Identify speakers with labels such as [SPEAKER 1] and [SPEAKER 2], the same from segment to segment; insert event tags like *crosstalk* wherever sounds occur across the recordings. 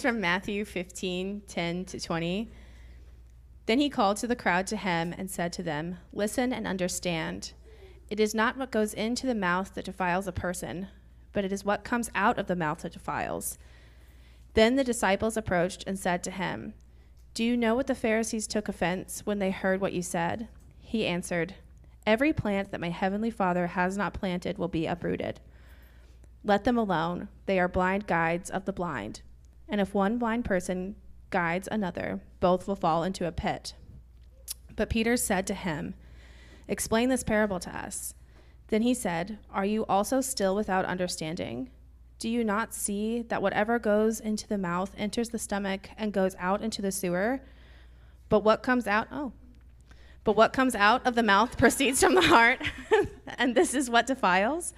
[SPEAKER 1] From Matthew 15 10 to 20. Then he called to the crowd to him and said to them, Listen and understand. It is not what goes into the mouth that defiles a person, but it is what comes out of the mouth that defiles. Then the disciples approached and said to him, Do you know what the Pharisees took offense when they heard what you said? He answered, Every plant that my heavenly Father has not planted will be uprooted. Let them alone. They are blind guides of the blind. And if one blind person guides another, both will fall into a pit. But Peter said to him, Explain this parable to us. Then he said, Are you also still without understanding? Do you not see that whatever goes into the mouth enters the stomach and goes out into the sewer? But what comes out, oh, but what comes out of the mouth *laughs* proceeds from the heart, *laughs* and this is what defiles.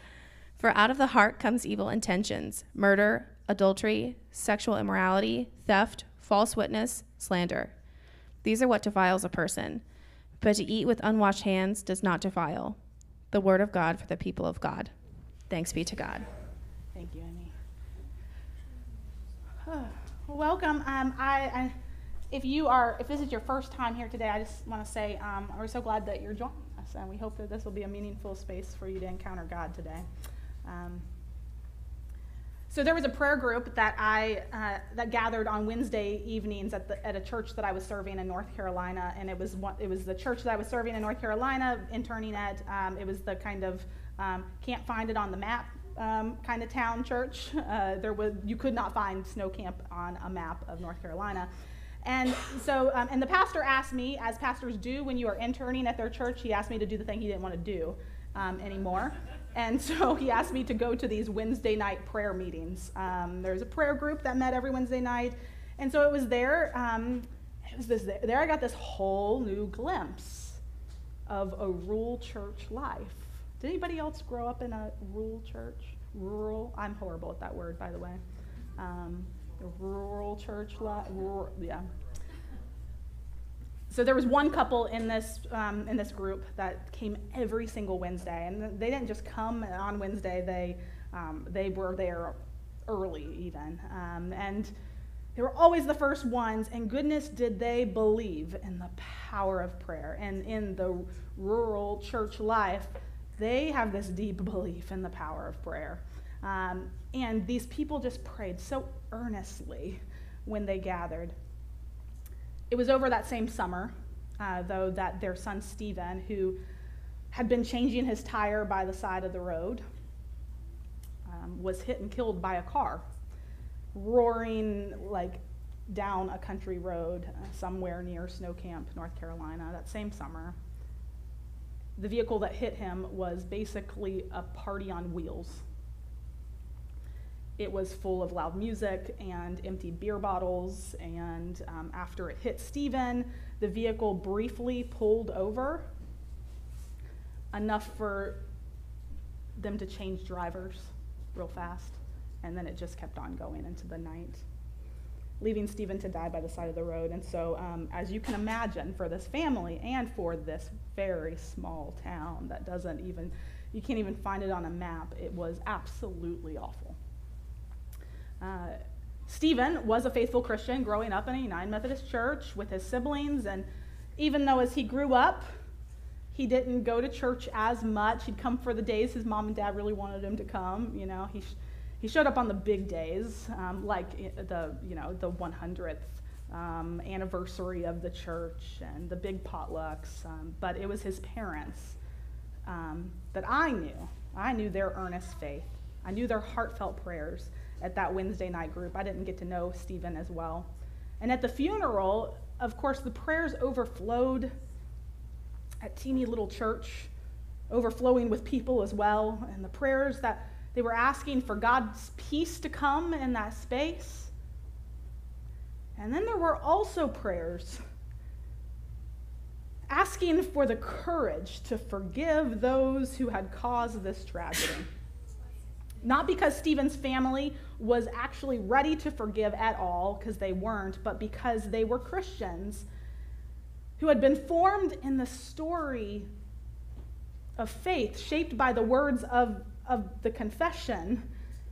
[SPEAKER 1] For out of the heart comes evil intentions, murder, adultery, sexual immorality, theft, false witness, slander. These are what defiles a person. But to eat with unwashed hands does not defile. The word of God for the people of God. Thanks be to God.
[SPEAKER 2] Thank you, Amy. *sighs* Welcome. Um, I, I, if you are, if this is your first time here today, I just want to say um, we're so glad that you're joining us, and we hope that this will be a meaningful space for you to encounter God today. Um, so there was a prayer group that I uh, that gathered on Wednesday evenings at the, at a church that I was serving in North Carolina, and it was one, it was the church that I was serving in North Carolina, interning at. Um, it was the kind of um, can't find it on the map um, kind of town church. *laughs* Uh, there was you could not find snow camp on a map of North Carolina. And so, um, and the pastor asked me, as pastors do when you are interning at their church, he asked me to do the thing he didn't want to do um, anymore. And so *laughs* he asked me to go to these Wednesday night prayer meetings. Um, there's a prayer group that met every Wednesday night. And so it was there, um, it was this, there I got this whole new glimpse of a rural church life. Did anybody else grow up in a rural church? Rural, I'm horrible at that word, by the way. Um, rural church life, yeah, so there was one couple in this um, in this group that came every single Wednesday, and they didn't just come on Wednesday. They um, they were there early even, um, and they were always the first ones. And goodness, did they believe in the power of prayer and in the rural church life? They have this deep belief in the power of prayer, um, and these people just prayed so earnestly when they gathered. It was over that same summer, uh, though, that their son Stephen, who had been changing his tire by the side of the road, um, was hit and killed by a car, roaring like down a country road uh, somewhere near Snow Camp, North Carolina, that same summer. The vehicle that hit him was basically a party on wheels. It was full of loud music and empty beer bottles. And um, after it hit Stephen, the vehicle briefly pulled over enough for them to change drivers real fast. And then it just kept on going into the night, leaving Stephen to die by the side of the road. And so, um, as you can imagine, for this family and for this very small town that doesn't even, you can't even find it on a map, it was absolutely awful. Uh, Stephen was a faithful Christian growing up in a United Methodist church with his siblings, and even though as he grew up, he didn't go to church as much. He'd come for the days his mom and dad really wanted him to come. You know, he, sh- he showed up on the big days, um, like the you know the 100th um, anniversary of the church and the big potlucks. Um, but it was his parents um, that I knew. I knew their earnest faith. I knew their heartfelt prayers at that Wednesday night group. I didn't get to know Stephen as well. And at the funeral, of course, the prayers overflowed at teeny little church, overflowing with people as well. And the prayers that they were asking for God's peace to come in that space. And then there were also prayers asking for the courage to forgive those who had caused this tragedy. Not because Stephen's family was actually ready to forgive at all, because they weren't, but because they were Christians who had been formed in the story of faith, shaped by the words of, of the confession,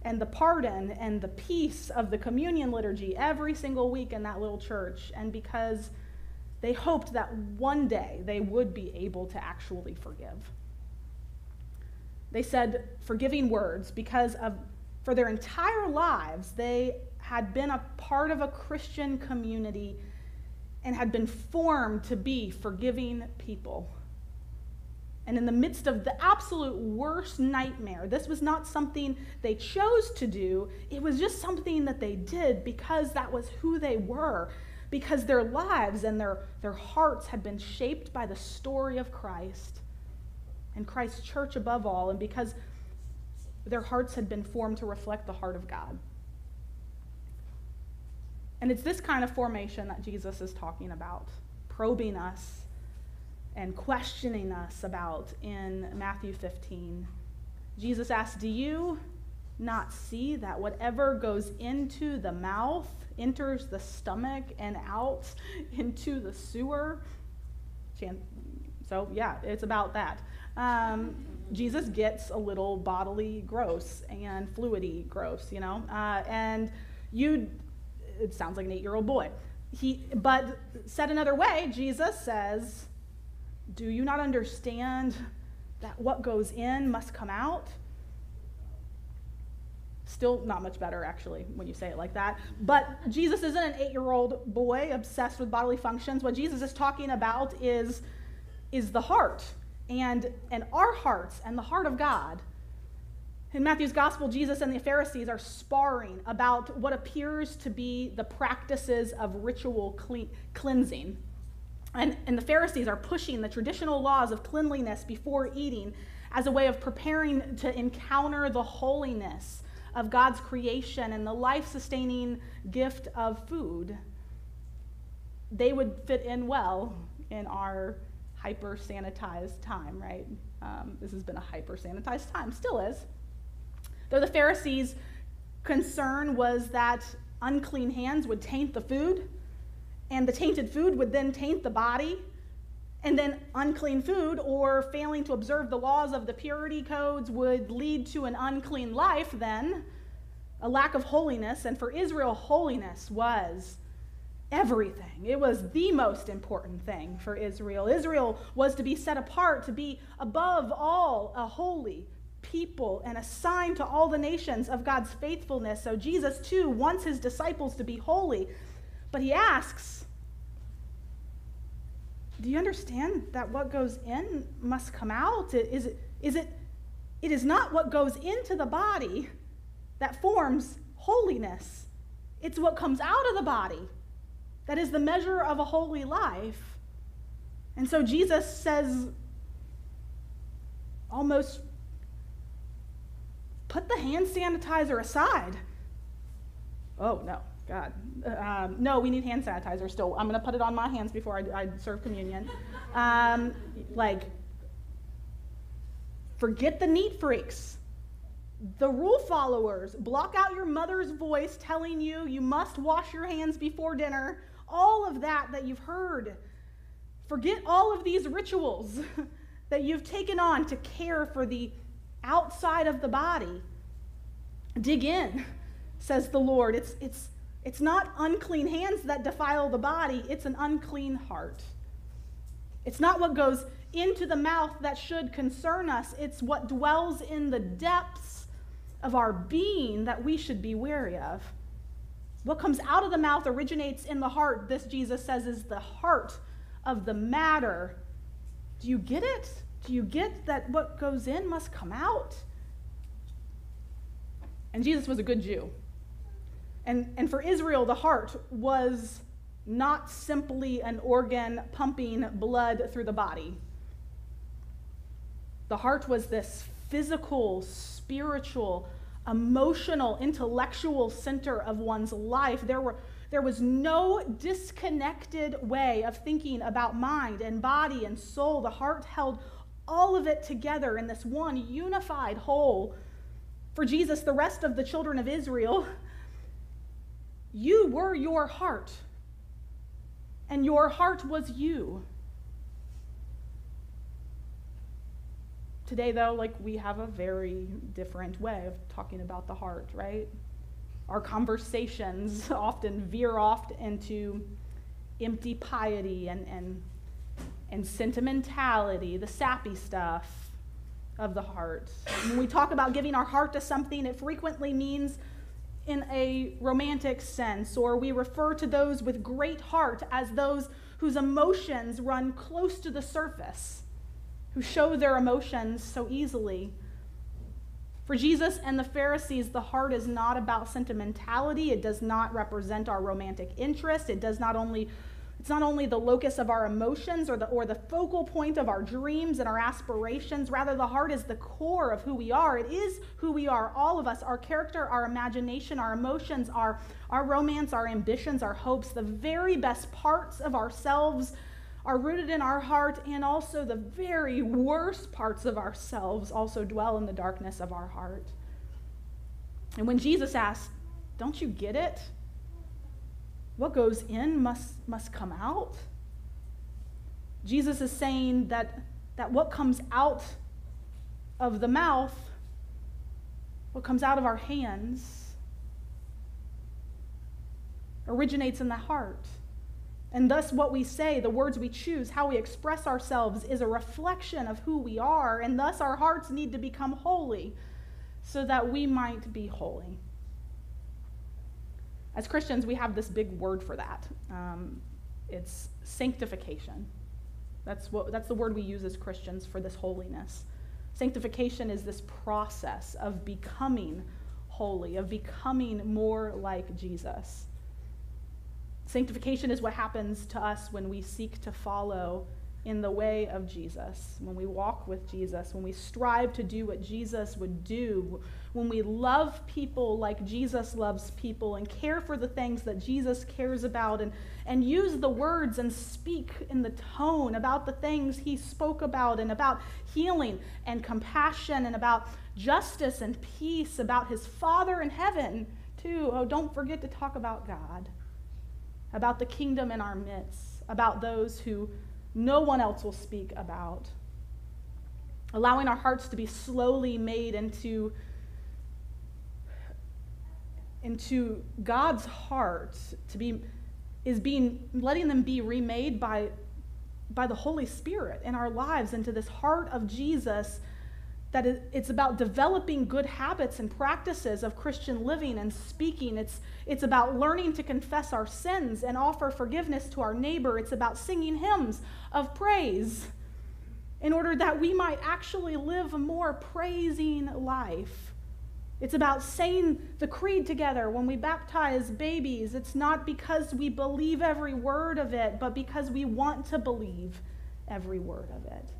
[SPEAKER 2] and the pardon and the peace of the communion liturgy every single week in that little church, and because they hoped that one day they would be able to actually forgive. They said forgiving words because of for their entire lives they had been a part of a Christian community and had been formed to be forgiving people. And in the midst of the absolute worst nightmare, this was not something they chose to do. It was just something that they did because that was who they were, because their lives and their, their hearts had been shaped by the story of Christ and Christ's church above all, and because their hearts had been formed to reflect the heart of God. And it's this kind of formation that Jesus is talking about, probing us and questioning us about in Matthew 15. Jesus asks, Do you not see that whatever goes into the mouth enters the stomach and out *laughs* into the sewer? So, yeah, it's about that. Um, Jesus gets a little bodily gross and fluidy gross, you know? Uh, and you it sounds like an eight year old boy. He, but said another way, Jesus says, Do you not understand that what goes in must come out? Still not much better, actually, when you say it like that. But Jesus isn't an eight year old boy obsessed with bodily functions. What Jesus is talking about is, is the heart and, and our hearts and the heart of God in Matthew's gospel, Jesus and the Pharisees are sparring about what appears to be the practices of ritual cle- cleansing. And, and the Pharisees are pushing the traditional laws of cleanliness before eating as a way of preparing to encounter the holiness of God's creation and the life sustaining gift of food. They would fit in well in our hyper sanitized time, right? Um, this has been a hyper sanitized time, still is. Though the Pharisees' concern was that unclean hands would taint the food, and the tainted food would then taint the body, and then unclean food or failing to observe the laws of the purity codes would lead to an unclean life, then a lack of holiness. And for Israel, holiness was everything. It was the most important thing for Israel. Israel was to be set apart, to be above all a holy, people and a sign to all the nations of God's faithfulness. So Jesus, too, wants his disciples to be holy. But he asks, Do you understand that what goes in must come out? Is it, is it, it is not what goes into the body that forms holiness, it's what comes out of the body that is the measure of a holy life. And so Jesus says, almost put the hand sanitizer aside. Oh, no, God. Um, no, we need hand sanitizer still. I'm going to put it on my hands before I, I serve communion. Um, like, forget the neat freaks. The rule followers, block out your mother's voice telling you you must wash your hands before dinner. All of that that you've heard. Forget all of these rituals *laughs* that you've taken on to care for the outside of the body. Dig in, *laughs* says the Lord. It's, it's, it's not unclean hands that defile the body, it's an unclean heart. It's not what goes into the mouth that should concern us, it's what dwells in the depths of our being that we should be wary of. What comes out of the mouth originates in the heart. This, Jesus says, is the heart of the matter. Do you get it? Do you get that what goes in must come out? And Jesus was a good Jew. And, and for Israel, the heart was not simply an organ pumping blood through the body. The heart was this physical, spiritual, emotional, intellectual center of one's life. There, were, there was no disconnected way of thinking about mind and body and soul. The heart held all of it together in this one unified whole. For Jesus, the rest of the children of Israel, you were your heart, and your heart was you. Today, though, like we have a very different way of talking about the heart, right? Our conversations *laughs* often veer off into empty piety and, and, and sentimentality, the sappy stuff of the heart. When we talk about giving our heart to something, it frequently means in a romantic sense, or we refer to those with great heart as those whose emotions run close to the surface who show their emotions so easily. For Jesus and the Pharisees, the heart is not about sentimentality. It does not represent our romantic interest. It does not only it's not only the locus of our emotions or the, or the focal point of our dreams and our aspirations. Rather, the heart is the core of who we are. It is who we are, all of us, our character, our imagination, our emotions, our, our romance, our ambitions, our hopes, the very best parts of ourselves are rooted in our heart, and also the very worst parts of ourselves also dwell in the darkness of our heart. And when Jesus asked, Don't you get it? What goes in must, must come out. Jesus is saying that, that what comes out of the mouth, what comes out of our hands, originates in the heart. And thus, what we say, the words we choose, how we express ourselves is a reflection of who we are. And thus, our hearts need to become holy so that we might be holy. As Christians, we have this big word for that um, it's sanctification. That's, what, that's the word we use as Christians for this holiness. Sanctification is this process of becoming holy, of becoming more like Jesus. Sanctification is what happens to us when we seek to follow in the way of Jesus, when we walk with Jesus, when we strive to do what Jesus would do, when we love people like Jesus loves people and care for the things that Jesus cares about and, and use the words and speak in the tone about the things he spoke about and about healing and compassion and about justice and peace, about his Father in heaven, too. Oh, don't forget to talk about God about the kingdom in our midst, about those who no one else will speak about. Allowing our hearts to be slowly made into, into God's heart, to be is being letting them be remade by, by the Holy Spirit in our lives into this heart of Jesus that it's about developing good habits and practices of Christian living and speaking. It's, it's about learning to confess our sins and offer forgiveness to our neighbor. It's about singing hymns of praise in order that we might actually live a more praising life. It's about saying the creed together when we baptize babies. It's not because we believe every word of it, but because we want to believe every word of it.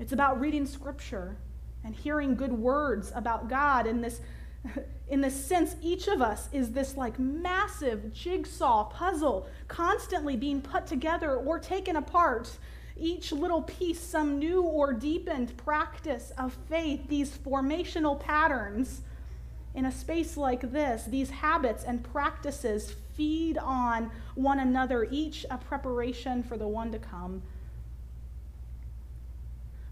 [SPEAKER 2] It's about reading scripture and hearing good words about God in this *laughs* in this sense each of us is this like massive jigsaw puzzle constantly being put together or taken apart. Each little piece some new or deepened practice of faith these formational patterns. In a space like this these habits and practices feed on one another each a preparation for the one to come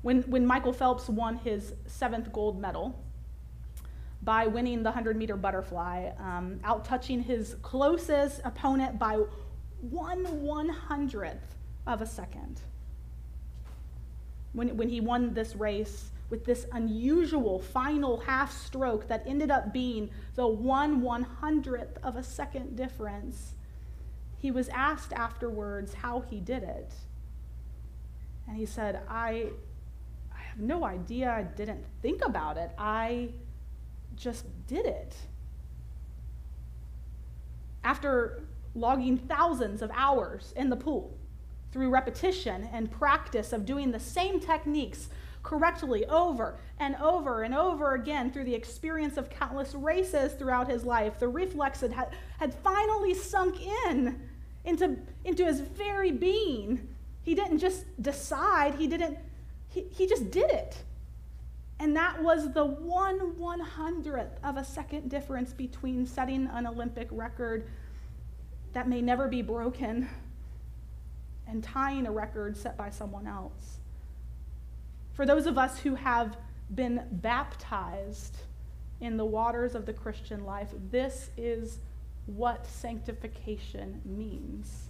[SPEAKER 2] when, when Michael Phelps won his seventh gold medal by winning the 100 meter butterfly, um, out touching his closest opponent by one one hundredth of a second. When, when he won this race with this unusual final half stroke that ended up being the one one hundredth of a second difference, he was asked afterwards how he did it. And he said, I, no idea. I didn't think about it. I just did it. After logging thousands of hours in the pool through repetition and practice of doing the same techniques correctly over and over and over again through the experience of countless races throughout his life, the reflex had, had finally sunk in into, into his very being. He didn't just decide, he didn't he, just did it. And that was the one one hundredth of a second difference between setting an Olympic record that may never be broken and tying a record set by someone else. For those of us who have been baptized in the waters of the Christian life, this is what sanctification means.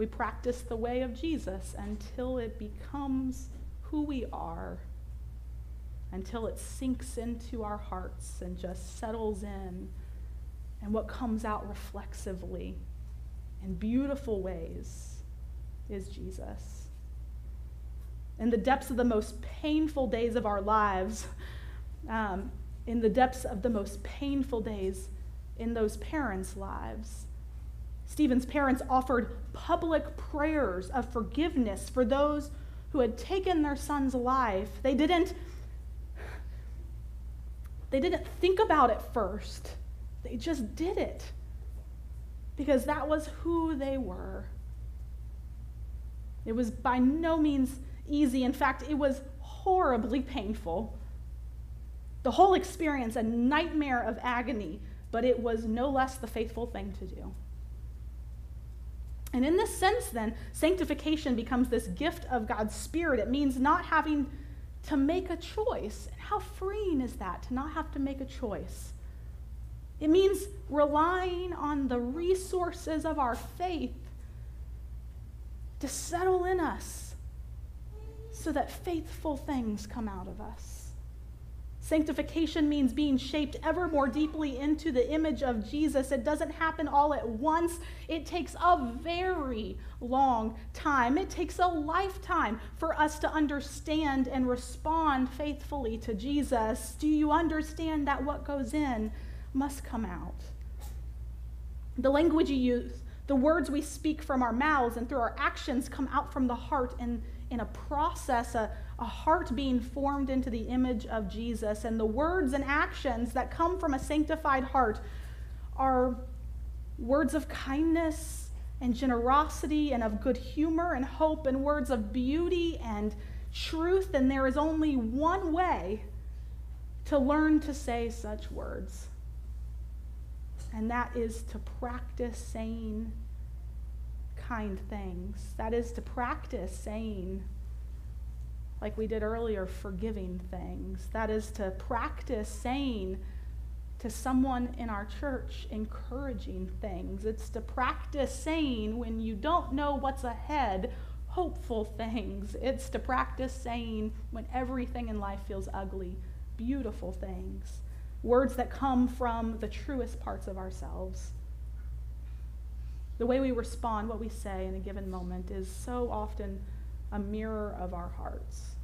[SPEAKER 2] We practice the way of Jesus until it becomes who we are, until it sinks into our hearts and just settles in, and what comes out reflexively in beautiful ways is Jesus. In the depths of the most painful days of our lives, um, in the depths of the most painful days in those parents' lives, Stephen's parents offered public prayers of forgiveness for those who had taken their son's life. They didn't they didn't think about it first. They just did it because that was who they were. It was by no means easy. In fact, it was horribly painful. The whole experience, a nightmare of agony, but it was no less the faithful thing to do. And in this sense, then, sanctification becomes this gift of God's Spirit. It means not having to make a choice. And how freeing is that to not have to make a choice? It means relying on the resources of our faith to settle in us so that faithful things come out of us. Sanctification means being shaped ever more deeply into the image of Jesus. It doesn't happen all at once. It takes a very long time. It takes a lifetime for us to understand and respond faithfully to Jesus. Do you understand that what goes in must come out? The language you use, the words we speak from our mouths and through our actions come out from the heart in, in a process, a, a heart being formed into the image of Jesus. And the words and actions that come from a sanctified heart are words of kindness and generosity and of good humor and hope and words of beauty and truth. And there is only one way to learn to say such words, and that is to practice saying kind things. That is to practice saying like we did earlier, forgiving things. That is to practice saying to someone in our church, encouraging things. It's to practice saying when you don't know what's ahead, hopeful things. It's to practice saying when everything in life feels ugly, beautiful things. Words that come from the truest parts of ourselves. The way we respond, what we say in a given moment, is so often a mirror of our hearts.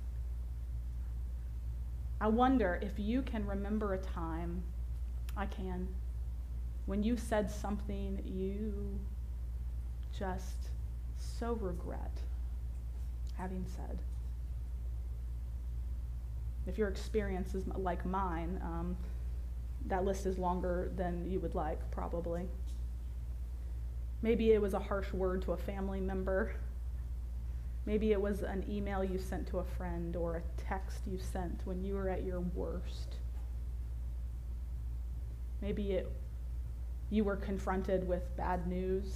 [SPEAKER 2] I wonder if you can remember a time, I can, when you said something you just so regret having said. If your experience is like mine, um, that list is longer than you would like, probably. Maybe it was a harsh word to a family member Maybe it was an email you sent to a friend or a text you sent when you were at your worst. Maybe it, you were confronted with bad news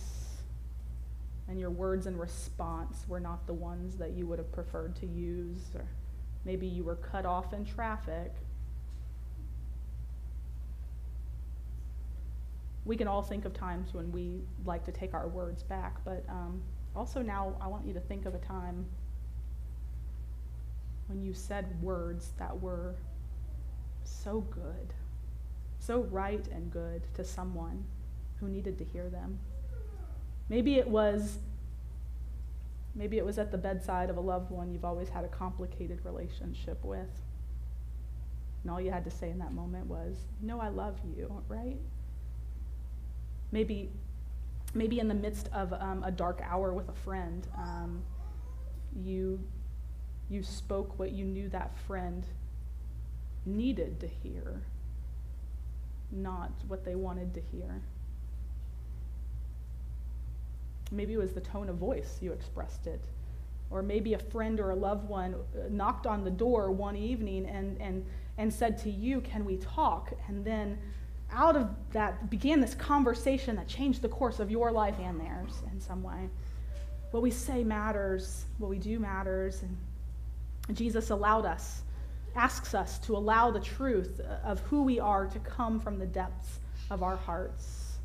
[SPEAKER 2] and your words in response were not the ones that you would have preferred to use. Or maybe you were cut off in traffic. We can all think of times when we like to take our words back, but um, also, now I want you to think of a time when you said words that were so good, so right and good to someone who needed to hear them. Maybe it was maybe it was at the bedside of a loved one you've always had a complicated relationship with. And all you had to say in that moment was, "No, I love you," right? Maybe maybe in the midst of um, a dark hour with a friend, um, you, you spoke what you knew that friend needed to hear, not what they wanted to hear. Maybe it was the tone of voice you expressed it. Or maybe a friend or a loved one uh, knocked on the door one evening and, and, and said to you, Can we talk? And then out of that began this conversation that changed the course of your life and theirs in some way. What we say matters, what we do matters, and Jesus allowed us, asks us to allow the truth of who we are to come from the depths of our hearts.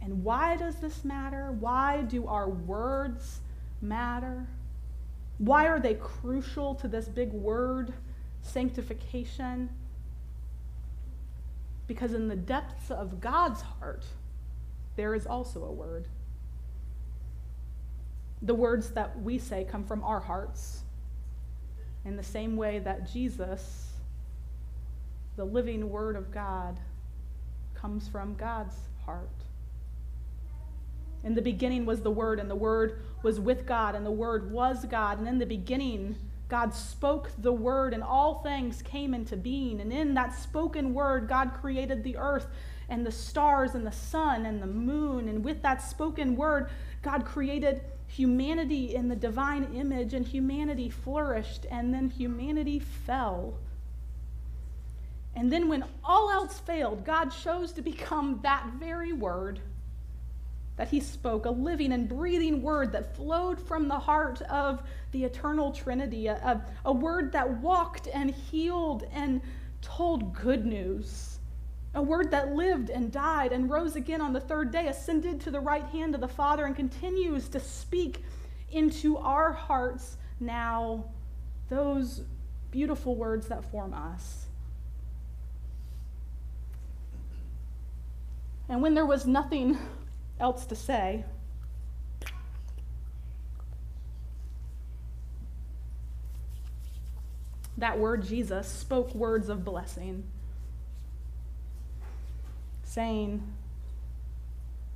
[SPEAKER 2] And why does this matter? Why do our words matter? Why are they crucial to this big word, sanctification? Because in the depths of God's heart, there is also a word. The words that we say come from our hearts in the same way that Jesus, the living Word of God, comes from God's heart. In the beginning was the Word, and the Word was with God, and the Word was God. And in the beginning, God spoke the Word, and all things came into being. And in that spoken Word, God created the earth and the stars and the sun and the moon. And with that spoken Word, God created humanity in the divine image, and humanity flourished, and then humanity fell. And then, when all else failed, God chose to become that very word that he spoke, a living and breathing word that flowed from the heart of the eternal Trinity, a, a, word that walked and healed and told good news a word that lived and died and rose again on the third day, ascended to the right hand of the Father, and continues to speak into our hearts now those beautiful words that form us. And when there was nothing else to say, that word Jesus spoke words of blessing saying,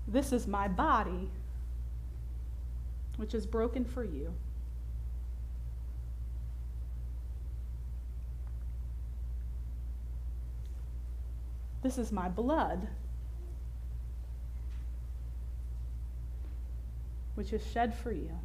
[SPEAKER 2] This is my body, which is broken for you. This is my blood, which is shed for you.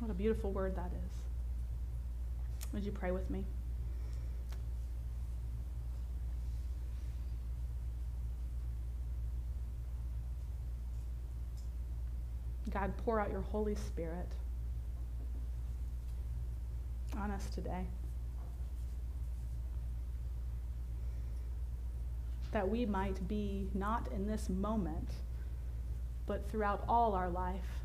[SPEAKER 2] What a beautiful word that is. Would you pray with me? God, pour out your Holy Spirit on us today. That we might be not in this moment, but throughout all our life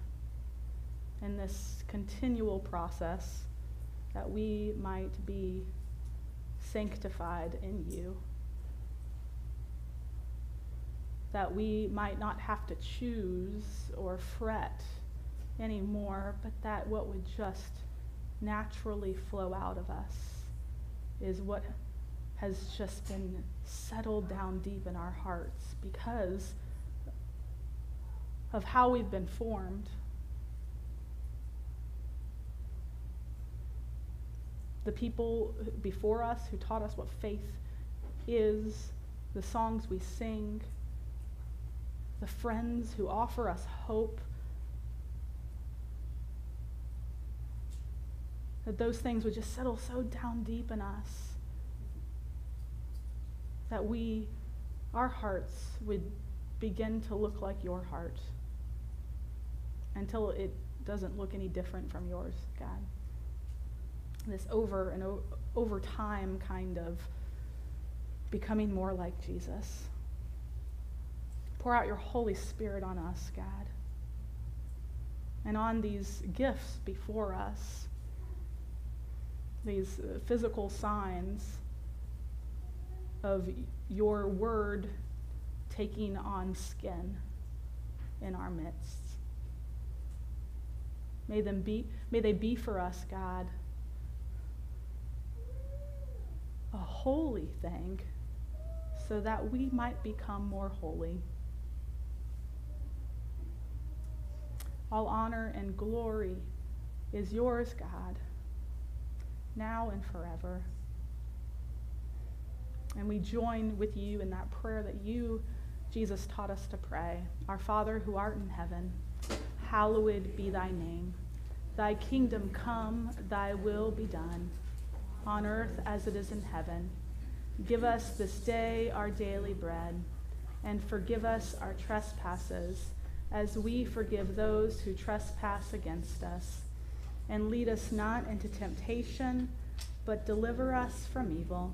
[SPEAKER 2] in this continual process that we might be sanctified in you. That we might not have to choose or fret anymore, but that what would just naturally flow out of us is what has just been settled down deep in our hearts because of how we've been formed. the people before us who taught us what faith is, the songs we sing, the friends who offer us hope. That those things would just settle so down deep in us that we, our hearts, would begin to look like your heart until it doesn't look any different from yours, God this over and o- over time kind of becoming more like Jesus. Pour out your Holy Spirit on us, God, and on these gifts before us, these uh, physical signs of your word taking on skin in our midst. May them be may they be for us, God, a holy thing so that we might become more holy. All honor and glory is yours, God, now and forever. And we join with you in that prayer that you, Jesus, taught us to pray. Our Father who art in heaven, hallowed be thy name. Thy kingdom come, thy will be done on earth as it is in heaven. Give us this day our daily bread, and forgive us our trespasses, as we forgive those who trespass against us. And lead us not into temptation, but deliver us from evil.